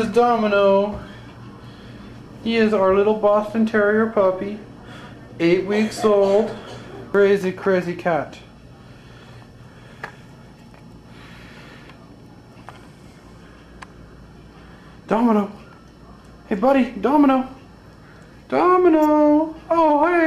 is Domino. He is our little Boston Terrier puppy. Eight weeks old. Crazy, crazy cat. Domino. Hey, buddy. Domino. Domino. Oh, hey.